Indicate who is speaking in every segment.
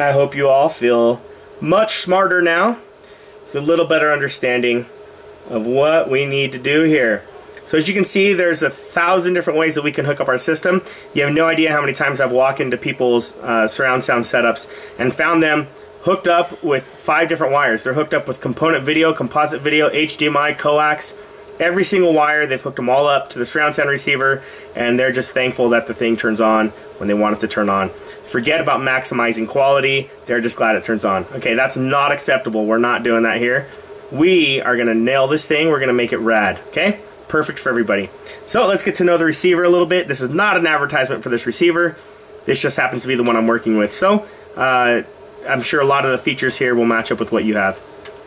Speaker 1: I hope you all feel much smarter now with a little better understanding of what we need to do here. So as you can see, there's a thousand different ways that we can hook up our system. You have no idea how many times I've walked into people's uh, surround sound setups and found them hooked up with five different wires. They're hooked up with component video, composite video, HDMI, coax, every single wire. They've hooked them all up to the surround sound receiver, and they're just thankful that the thing turns on when they want it to turn on. Forget about maximizing quality. They're just glad it turns on. Okay, that's not acceptable. We're not doing that here. We are going to nail this thing. We're going to make it rad. Okay? perfect for everybody. So let's get to know the receiver a little bit. This is not an advertisement for this receiver. This just happens to be the one I'm working with. So uh, I'm sure a lot of the features here will match up with what you have.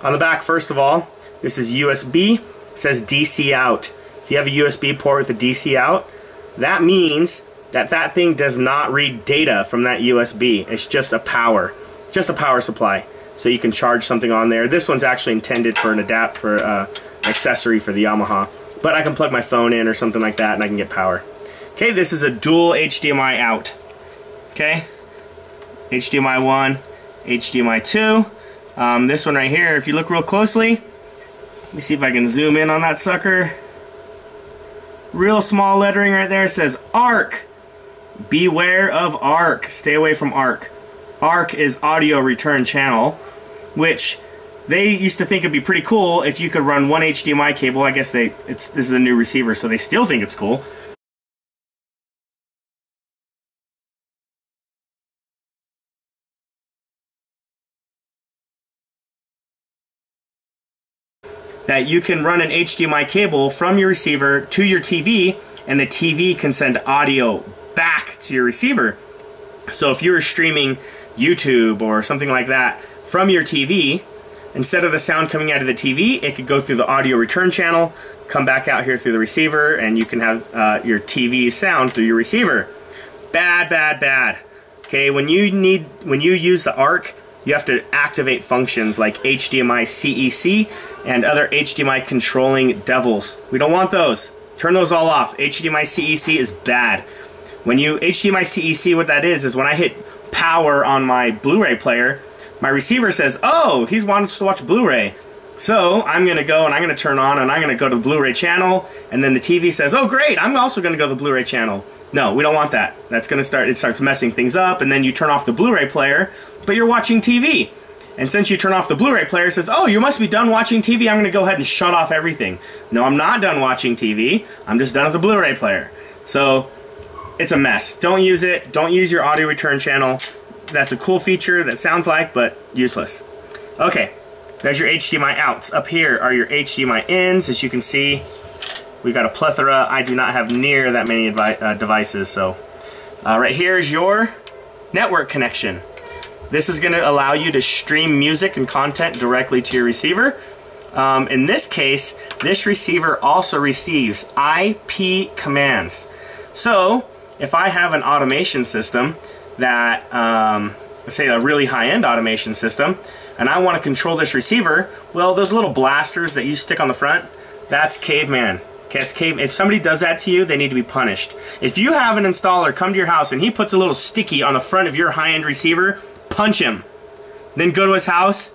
Speaker 1: On the back, first of all, this is USB. It says DC out. If you have a USB port with a DC out, that means that that thing does not read data from that USB. It's just a power, just a power supply. So you can charge something on there. This one's actually intended for an adapt for uh, accessory for the Yamaha. But I can plug my phone in or something like that and I can get power. Okay, this is a dual HDMI out. Okay, HDMI 1, HDMI 2. Um, this one right here, if you look real closely, let me see if I can zoom in on that sucker. Real small lettering right there says ARC. Beware of ARC. Stay away from ARC. ARC is audio return channel, which they used to think it'd be pretty cool if you could run one HDMI cable. I guess they it's this is a new receiver, so they still think it's cool. That you can run an HDMI cable from your receiver to your TV, and the TV can send audio back to your receiver. So if you're streaming YouTube or something like that from your TV, Instead of the sound coming out of the TV, it could go through the audio return channel, come back out here through the receiver, and you can have uh, your TV sound through your receiver. Bad, bad, bad. Okay, when you need, when you use the ARC, you have to activate functions like HDMI CEC and other HDMI controlling devils. We don't want those. Turn those all off. HDMI CEC is bad. When you HDMI CEC, what that is, is when I hit power on my Blu-ray player, my receiver says, oh, he wants to watch Blu-ray. So I'm going to go and I'm going to turn on and I'm going to go to the Blu-ray channel and then the TV says, oh great, I'm also going to go to the Blu-ray channel. No, we don't want that. That's going to start, it starts messing things up and then you turn off the Blu-ray player, but you're watching TV. And since you turn off the Blu-ray player, says, oh, you must be done watching TV, I'm going to go ahead and shut off everything. No, I'm not done watching TV, I'm just done with the Blu-ray player. So, it's a mess. Don't use it, don't use your audio return channel that's a cool feature that sounds like, but useless. Okay, there's your HDMI outs. Up here are your HDMI ins. As you can see, we've got a plethora. I do not have near that many uh, devices, so uh, right here is your network connection. This is going to allow you to stream music and content directly to your receiver. Um, in this case, this receiver also receives IP commands. So, if I have an automation system that, um, say, a really high-end automation system, and I want to control this receiver, well, those little blasters that you stick on the front, that's caveman. It's cave. If somebody does that to you, they need to be punished. If you have an installer come to your house and he puts a little sticky on the front of your high-end receiver, punch him. Then go to his house,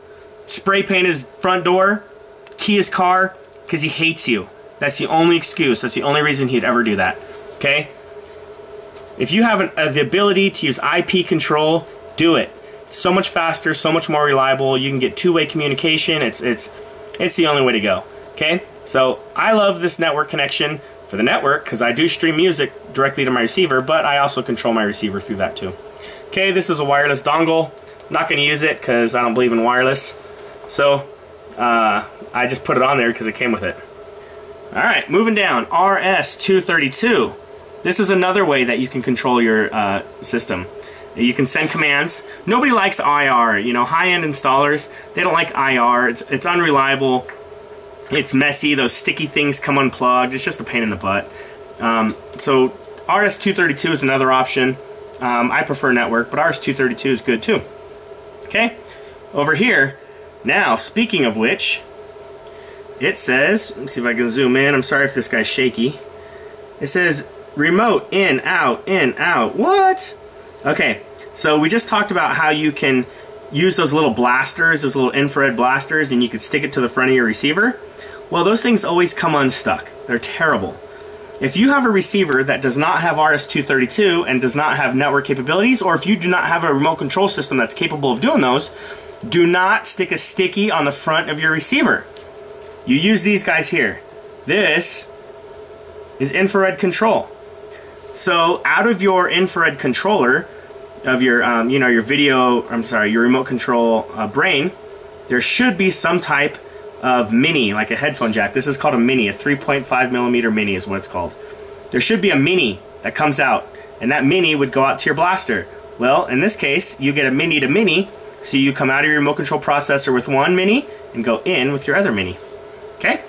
Speaker 1: spray paint his front door, key his car, because he hates you. That's the only excuse. That's the only reason he'd ever do that. Okay? If you have an, uh, the ability to use IP control, do it. So much faster, so much more reliable. You can get two-way communication. It's it's it's the only way to go. Okay, so I love this network connection for the network because I do stream music directly to my receiver, but I also control my receiver through that too. Okay, this is a wireless dongle. I'm not going to use it because I don't believe in wireless. So uh, I just put it on there because it came with it. All right, moving down, RS-232. This is another way that you can control your uh, system. You can send commands. Nobody likes IR. You know, high-end installers, they don't like IR. It's, it's unreliable. It's messy. Those sticky things come unplugged. It's just a pain in the butt. Um, so RS-232 is another option. Um, I prefer network, but RS-232 is good too. Okay, over here, now, speaking of which, it says, let me see if I can zoom in. I'm sorry if this guy's shaky. It says Remote, in, out, in, out. What? Okay, So we just talked about how you can use those little blasters, those little infrared blasters, and you could stick it to the front of your receiver. Well, those things always come unstuck. They're terrible. If you have a receiver that does not have RS-232 and does not have network capabilities, or if you do not have a remote control system that's capable of doing those, do not stick a sticky on the front of your receiver. You use these guys here. This is infrared control. So out of your infrared controller, of your, um, you know, your video, I'm sorry, your remote control uh, brain, there should be some type of mini, like a headphone jack. This is called a mini, a 3.5 millimeter mini is what it's called. There should be a mini that comes out, and that mini would go out to your blaster. Well, in this case, you get a mini to mini, so you come out of your remote control processor with one mini and go in with your other mini. Okay?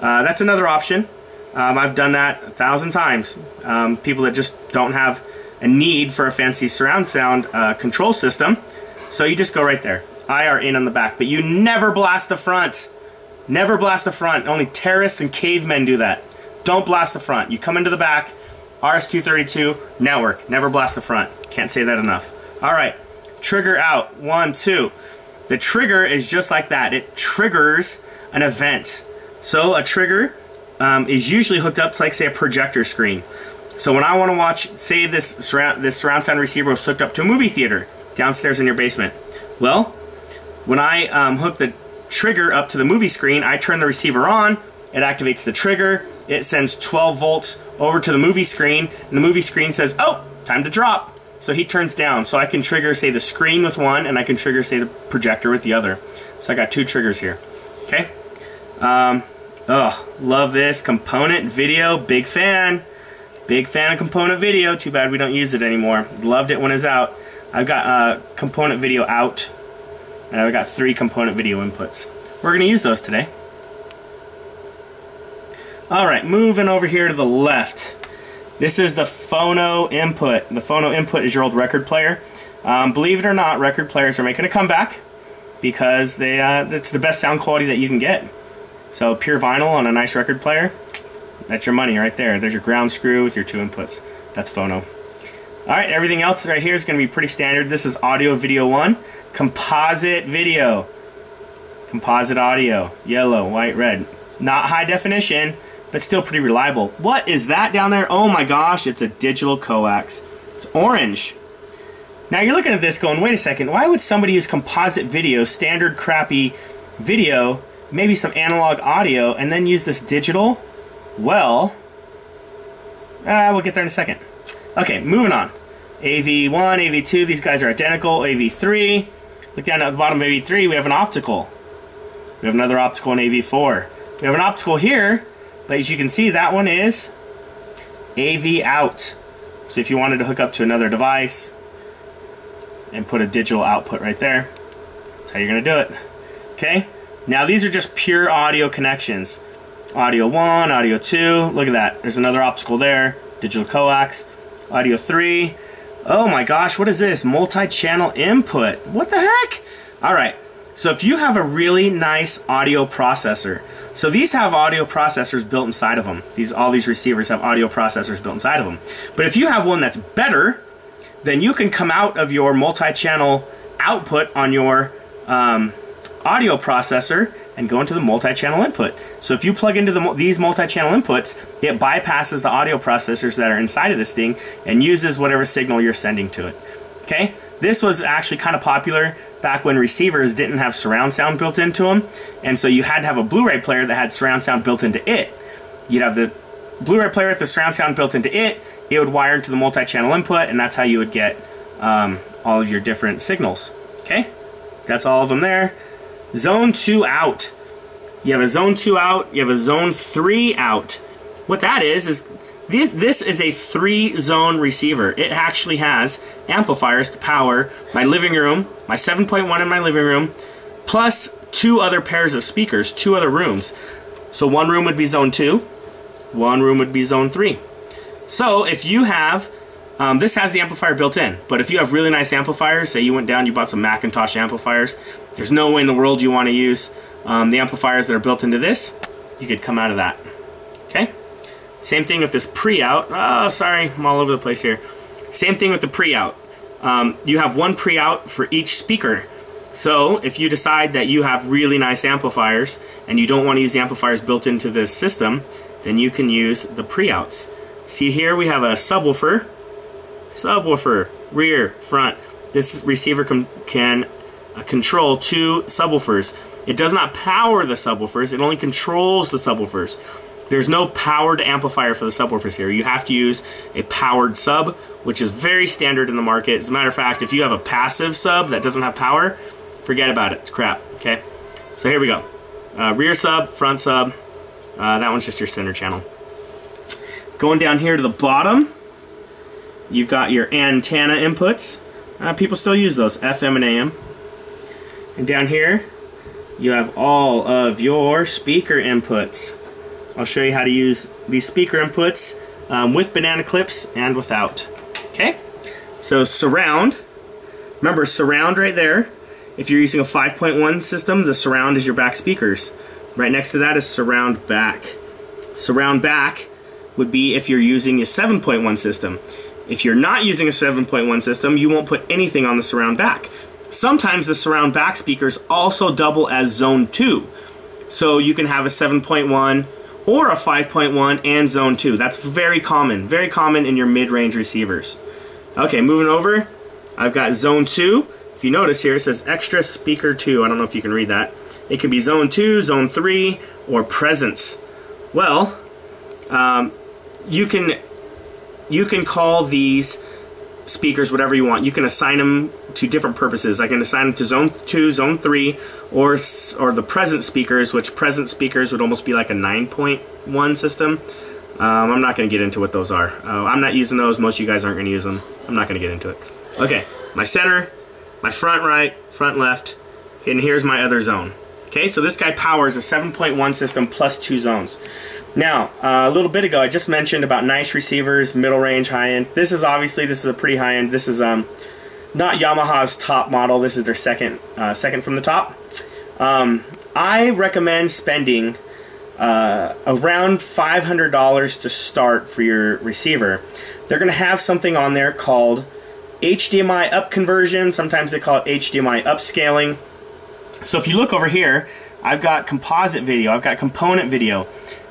Speaker 1: Uh, that's another option. Um, I've done that a thousand times. Um, people that just don't have a need for a fancy surround sound uh, control system. So you just go right there. IR in on the back, but you never blast the front. Never blast the front. Only terrorists and cavemen do that. Don't blast the front. You come into the back, RS-232, network. Never blast the front. Can't say that enough. All right, trigger out. One, two. The trigger is just like that. It triggers an event. So a trigger um, is usually hooked up to, like, say, a projector screen. So when I want to watch, say this surround, this surround sound receiver was hooked up to a movie theater downstairs in your basement. Well, when I um, hook the trigger up to the movie screen, I turn the receiver on, it activates the trigger, it sends 12 volts over to the movie screen, and the movie screen says, oh, time to drop. So he turns down. So I can trigger, say, the screen with one, and I can trigger, say, the projector with the other. So I got two triggers here. Okay? Um, oh, love this. Component video, big fan. Big fan of component video. Too bad we don't use it anymore. Loved it when it was out. I've got uh, component video out, and I've got three component video inputs. We're going to use those today. Alright, moving over here to the left. This is the phono input. The phono input is your old record player. Um, believe it or not, record players are making a comeback because they uh, it's the best sound quality that you can get. So pure vinyl on a nice record player, that's your money right there. There's your ground screw with your two inputs. That's phono. Alright, everything else right here is going to be pretty standard. This is audio video 1. Composite video. Composite audio. Yellow, white, red. Not high definition, but still pretty reliable. What is that down there? Oh my gosh, it's a digital coax. It's orange. Now you're looking at this going, wait a second, why would somebody use composite video, standard crappy video, maybe some analog audio, and then use this digital? Well, uh, we'll get there in a second. Okay, moving on. AV1, AV2, these guys are identical. AV3, look down at the bottom of AV3, we have an optical. We have another optical in AV4. We have an optical here, but as you can see, that one is AV out. So if you wanted to hook up to another device and put a digital output right there, that's how you're to do it. Okay? Now these are just pure audio connections. Audio 1, audio 2, look at that. There's another optical there, digital coax. Audio 3, oh my gosh, what is this? Multi-channel input. What the heck? All right, so if you have a really nice audio processor, so these have audio processors built inside of them. These All these receivers have audio processors built inside of them. But if you have one that's better, then you can come out of your multi-channel output on your um, audio processor and go into the multi-channel input. So if you plug into the, these multi-channel inputs, it bypasses the audio processors that are inside of this thing and uses whatever signal you're sending to it. Okay, this was actually kind of popular back when receivers didn't have surround sound built into them, and so you had to have a Blu-ray player that had surround sound built into it. You'd have the Blu-ray player with the surround sound built into it. It would wire into the multi-channel input, and that's how you would get um, all of your different signals. Okay, that's all of them there. Zone 2 out. You have a zone 2 out, you have a zone 3 out. What that is, is this, this is a three zone receiver. It actually has amplifiers to power my living room, my 7.1 in my living room, plus two other pairs of speakers, two other rooms. So one room would be zone 2, one room would be zone 3. So if you have um, this has the amplifier built in, but if you have really nice amplifiers, say you went down, you bought some McIntosh amplifiers, there's no way in the world you want to use um, the amplifiers that are built into this, you could come out of that. Okay? Same thing with this pre-out. Oh, sorry, I'm all over the place here. Same thing with the pre-out. um, you have one pre-out for each speaker. So if you decide that you have really nice amplifiers and you don't want to use the amplifiers built into this system, then you can use the pre-outs. See here we have a subwoofer, subwoofer, rear, front. This receiver can, uh, control two subwoofers. It does not power the subwoofers, it only controls the subwoofers. There's no powered amplifier for the subwoofers here. You have to use a powered sub, which is very standard in the market. As a matter of fact, if you have a passive sub that doesn't have power, forget about it. It's crap, okay? So here we go. Uh, rear sub, front sub. Uh, that one's just your center channel. Going down here to the bottom, you've got your antenna inputs. Uh, people still use those, FM and AM. And down here, you have all of your speaker inputs. I'll show you how to use these speaker inputs um, with banana clips and without. Okay, so surround. Remember, surround right there. If you're using a 5.1 system, the surround is your back speakers. Right next to that is surround back. Surround back would be if you're using a 7.1 system. If you're not using a 7.1 system, you won't put anything on the surround back. Sometimes the surround back speakers also double as zone 2. So you can have a 7.1 or a 5.1 and zone 2. That's very common, very common in your mid-range receivers. Okay, moving over, I've got zone 2. If you notice here, it says extra speaker 2. I don't know if you can read that. It could be zone 2, zone 3, or presence. Well, um, you can you can call these speakers whatever you want. You can assign them to different purposes. I can assign them to zone 2, zone 3, or, or the present speakers, which present speakers would almost be like a 9.1 system. Um, I'm not going to get into what those are. Uh, I'm not using those. Most of you guys aren't going to use them. I'm not going to get into it. Okay, my center, my front right, front left, and here's my other zone. Okay, so this guy powers a 7.1 system plus two zones. Now, uh, a little bit ago, I just mentioned about nice receivers, middle range, high end. This is obviously this is a pretty high end. This is um, not Yamaha's top model. This is their second uh, second from the top. Um, I recommend spending uh, around $500 to start for your receiver. They're going to have something on there called HDMI up conversion. Sometimes they call it HDMI upscaling. So if you look over here, I've got composite video, I've got component video.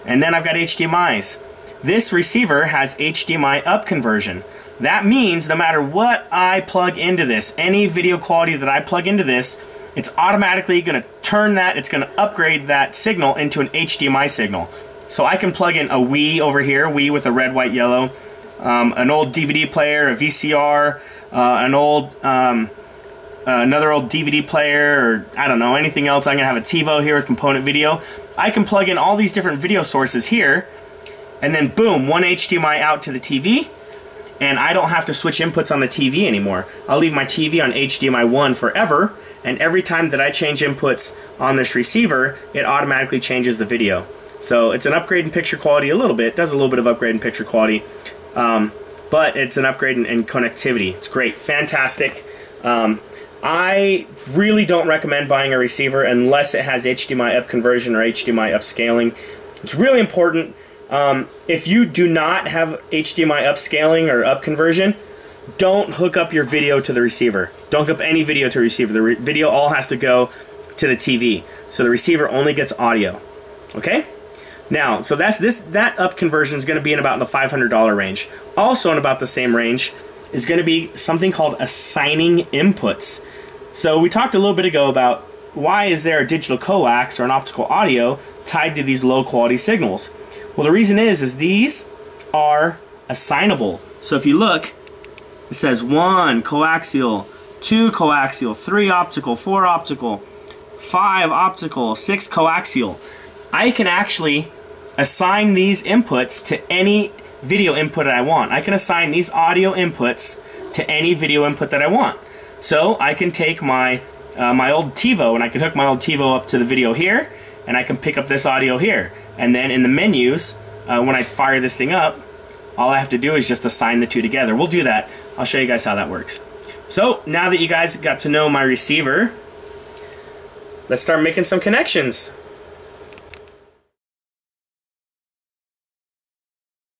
Speaker 1: And then I've got HDMIs. This receiver has HDMI up conversion. That means no matter what I plug into this, any video quality that I plug into this, it's automatically going to turn that, it's going to upgrade that signal into an HDMI signal. So I can plug in a Wii over here, Wii with a red, white, yellow, um, an old DVD player, a VCR, uh, an old, um, uh, another old DVD player, or I don't know, anything else. I'm going to have a TiVo here with component video. I can plug in all these different video sources here, and then boom, one HDMI out to the TV, and I don't have to switch inputs on the TV anymore. I'll leave my TV on HDMI 1 forever, and every time that I change inputs on this receiver, it automatically changes the video. So it's an upgrade in picture quality a little bit, does a little bit of upgrade in picture quality, um, but it's an upgrade in, in, connectivity. It's great, fantastic. Um, I really don't recommend buying a receiver unless it has HDMI up conversion or HDMI upscaling. It's really important. Um, if you do not have HDMI upscaling or up conversion, don't hook up your video to the receiver. Don't hook up any video to the receiver. The re video all has to go to the TV. So the receiver only gets audio. Okay? Now, so that's this that up conversion is going to be in about the $500 range. Also in about the same range is going to be something called assigning inputs. So we talked a little bit ago about why is there a digital coax or an optical audio tied to these low quality signals? Well, the reason is is these are assignable. So if you look, it says one coaxial, two coaxial, three optical, four optical, five optical, six coaxial. I can actually assign these inputs to any video input that I want. I can assign these audio inputs to any video input that I want. So I can take my uh, my old TiVo and I can hook my old TiVo up to the video here and I can pick up this audio here. And then in the menus, uh, when I fire this thing up, all I have to do is just assign the two together. We'll do that. I'll show you guys how that works. So now that you guys got to know my receiver, let's start making some connections.